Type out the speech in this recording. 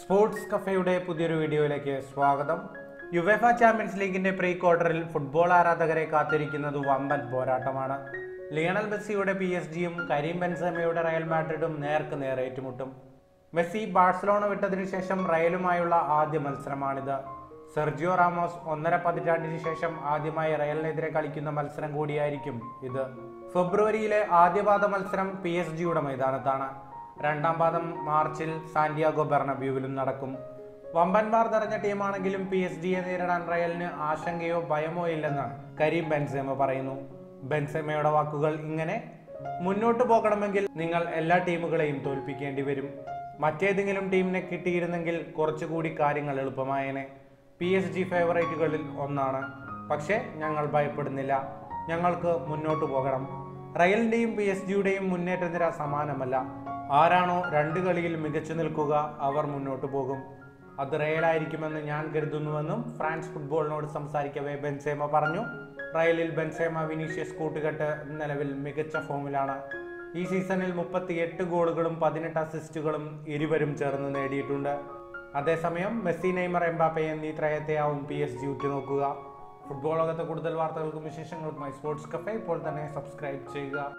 Sports കഫേയുടെ പുതിയൊരു വീഡിയോയിലേക്ക് സ്വാഗതം. യുവേഫ ചാമ്പ്യൻസ് ലീഗിന്റെ പ്രീ ക്വാർട്ടറിൽ ഫുട്ബോൾ ആരാധകരെ കാത്തിരിക്കുന്നത് വമ്പൻ പോരാട്ടമാണ്. ലിയണൽ മെസ്സിയുടെ പി എസ് ജിയും കരീം ബെൻസമയുടെ റയൽ മാഡ്രിഡും നേർക്ക് നേർ ഏറ്റുമുട്ടും. മെസ്സി ബാഴ്സലോണ വിട്ടതിനു ശേഷം റയലുമായുള്ള ആദ്യ മത്സരമാണിത്. സെർജിയോ റാമോസ് ഒന്നര പതിറ്റാണ്ടിന് ശേഷം ആദ്യമായി റയലിനെതിരെ കളിക്കുന്ന മത്സരം കൂടിയായിരിക്കും ഇത്. ഫെബ്രുവരിയിലെ ആദ്യപാദ മത്സരം പി എസ് ജിയുടെ മൈതാനത്താണ്. രണ്ടാം പാദം മാർച്ചിൽ സാന്റിയാഗോ ബെർണബ്യൂവിലും നടക്കും. വമ്പന്മാർ നിറഞ്ഞ ടീമാണെങ്കിലും പി എസ് ഡിയെ നേരിടാൻ റയലിന് ആശങ്കയോ ഭയമോ ഇല്ലെന്ന് കരീം ബെൻസേമ പറയുന്നു. ബെൻസേമയുടെ വാക്കുകൾ ഇങ്ങനെ മുന്നോട്ട് പോകണമെങ്കിൽ നിങ്ങൾ എല്ലാ ടീമുകളെയും തോൽപ്പിക്കേണ്ടി വരും. മറ്റേതെങ്കിലും ടീമിനെ കിട്ടിയിരുന്നെങ്കിൽ കുറച്ചുകൂടി കാര്യങ്ങൾ എളുപ്പമായേനെ. പി എസ് ജി ഫേവറേറ്റുകളിൽ ഒന്നാണ്. പക്ഷേ ഞങ്ങൾ ഭയപ്പെടുന്നില്ല. ഞങ്ങൾക്ക് മുന്നോട്ട് പോകണം. റയലിന്റെയും പി എസ് ജിയുടെയും മുന്നേറ്റ നിര സമാനമല്ല. ആരാണോ രണ്ട് കളിയിൽ മികച്ചു നിൽക്കുക അവർ മുന്നോട്ട് പോകും. അത് റയലായിരിക്കുമെന്ന് ഞാൻ കരുതുന്നുവെന്നും ഫ്രാൻസ് ഫുട്ബോളിനോട് സംസാരിക്കവേ ബെൻസേമ പറഞ്ഞു. റയലിൽ ബെൻസേമ വിനീഷ്യസ് കൂട്ടുകെട്ട് നിലവിൽ മികച്ച ഫോമിലാണ്. ഈ സീസണിൽ മുപ്പത്തി എട്ട് ഗോളുകളും പതിനെട്ട് അസിസ്റ്റുകളും ഇരുവരും ചേർന്ന് നേടിയിട്ടുണ്ട്. അതേസമയം മെസ്സി നെയ്മർ എംബാപ്പെ എന്നീ ത്രയത്തെയാവും പി എസ് ജി ഉറ്റുനോക്കുക. ഫുട്ബോൾ ലോകത്തെ കൂടുതൽ വാർത്തകൾക്കും വിശേഷങ്ങൾക്കുമായി സ്പോർട്സ് കഫേ. ഇപ്പോൾ തന്നെ സബ്സ്ക്രൈബ് ചെയ്യുക.